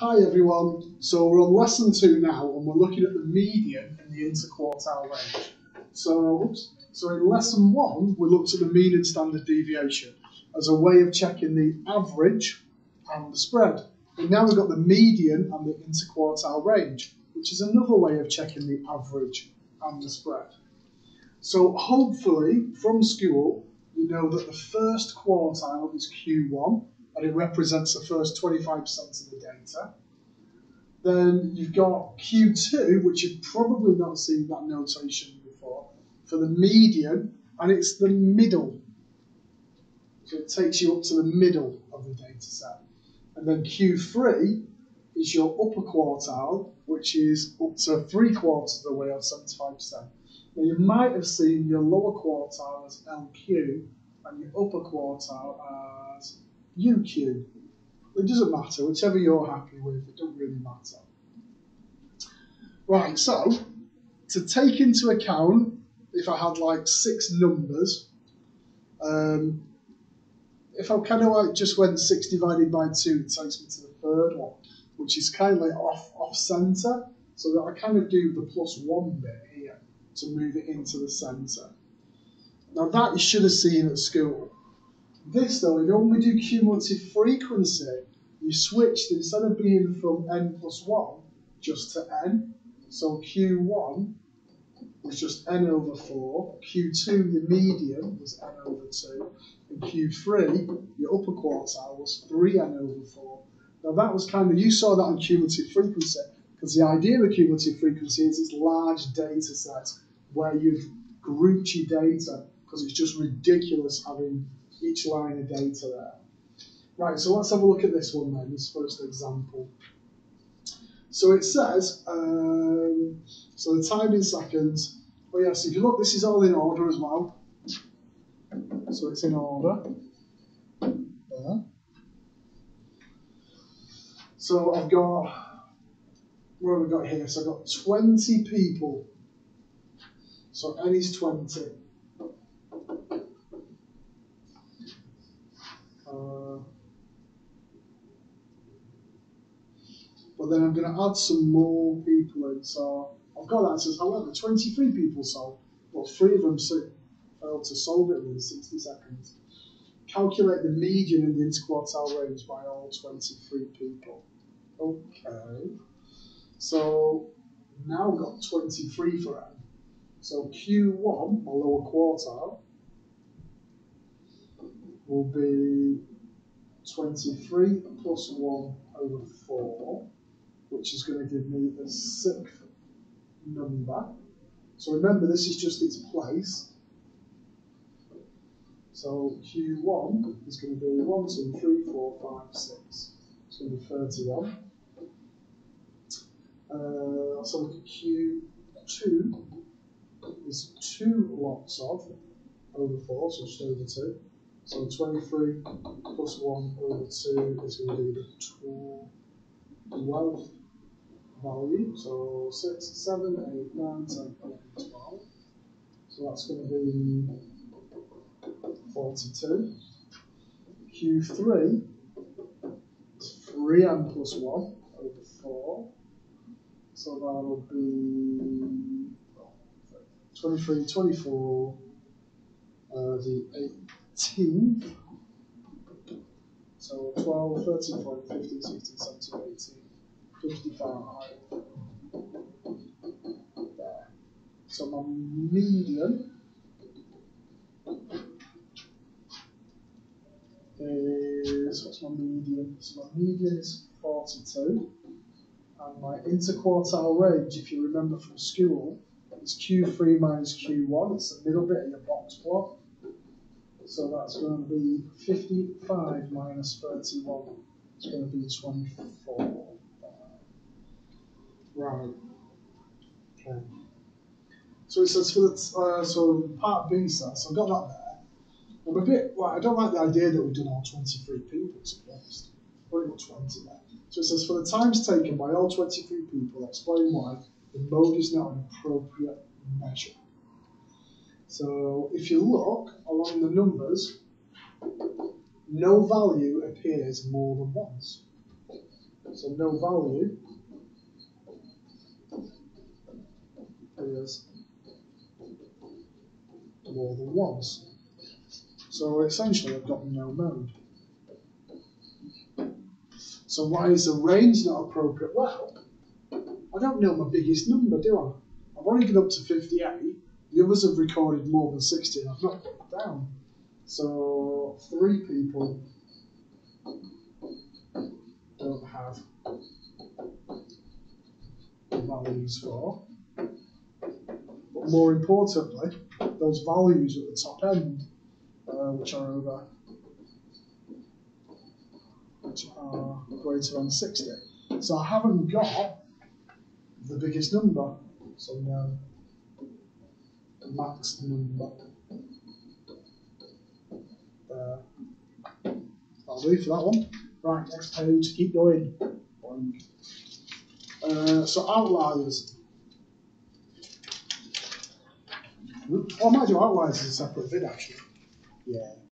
Hi everyone. So we're on lesson two now, and we're looking at the median in the interquartile range. So, oops, so in lesson one, we looked at the mean and standard deviation as a way of checking the average and the spread. And now we've got the median and the interquartile range, which is another way of checking the average and the spread. So hopefully, from school, you know that the first quartile is Q1, and it represents the first 25% of the data. Then you've got Q2, which you've probably not seen that notation before, for the median, and it's the middle. So it takes you up to the middle of the data set. And then Q3 is your upper quartile, which is up to three quarters of the way, or 75%. Now you might have seen your lower quartile as LQ and your upper quartile as UQ. It doesn't matter, whichever you're happy with, it doesn't really matter. Right, so to take into account if I had like six numbers, um, if I kind of like just went six divided by two, it takes me to the third one, which is kind of like off off center, so that I kind of do the plus one bit here to move it into the center. Now that you should have seen at school. This though, you know when we do cumulative frequency, you switched instead of being from n plus 1 just to n. So Q1 was just n over 4, Q2, your median, was n over 2, and Q3, your upper quartile, was 3n over 4. Now that was kind of, you saw that on cumulative frequency, because the idea of cumulative frequency is this large data set where you've grouped your data, because it's just ridiculous having each line of data there. Right, so let's have a look at this one then, this first example. So it says, um, so the time in seconds, oh yes, if you look, this is all in order as well. So it's in order. There. So I've got, what have we got here? So I've got 20 people. So n is 20. Uh, but then I'm going to add some more people in. So I've got that. Says, however, 23 people solved, but three of them failed to solve it within 60 seconds. Calculate the median in the interquartile range by all 23 people. Okay. So now I've got 23 for n. So Q1, my lower quartile, will be 23 plus 1 over 4, which is going to give me the sixth number. So remember, this is just its place. So Q1 is going to be 1, 2, 3, 4, 5, 6. It's going to be 31. Uh, so look at Q2 is 2 lots of over 4, so just over 2. So 23 plus 1 over 2 is going to be the 12th value. So 6, 7, 8, 9, 10, 11, 12. So that's going to be 42. Q3 is 3n plus 1 over 4. So that'll be 23, 24, uh, the 18th. So 12, 13, 14, 15, 16, 17, 18, 55. There. So my median is, what's my median? So my median is 42. And my interquartile range, if you remember from school, is Q3 minus Q1. It's the middle bit of your box plot. So that's going to be 55 minus 31. It's going to be 24. Right. Okay. So it says for the uh, so part B says so I've got that there. I'm a bit like I don't like the idea that we've done all 23 people to be honest. Only got 20 there. So it says for the times taken by all 23 people, explain why the mode is not an appropriate measure. So if you look along the numbers, no value appears more than once. So no value is more than once. So essentially I've got no mode. So why is the range not appropriate? Well, I don't know my biggest number, do I? I've only got up to 58. The others have recorded more than 60 and I've not put down. So three people don't have values for. More importantly, those values at the top end, uh, which are over, which are greater than 60. So I haven't got the biggest number, so no max number. There. That'll do for that one. Right, next page, keep going. Uh, so outliers. Oh, I might do outliers as a separate vid actually. Yeah.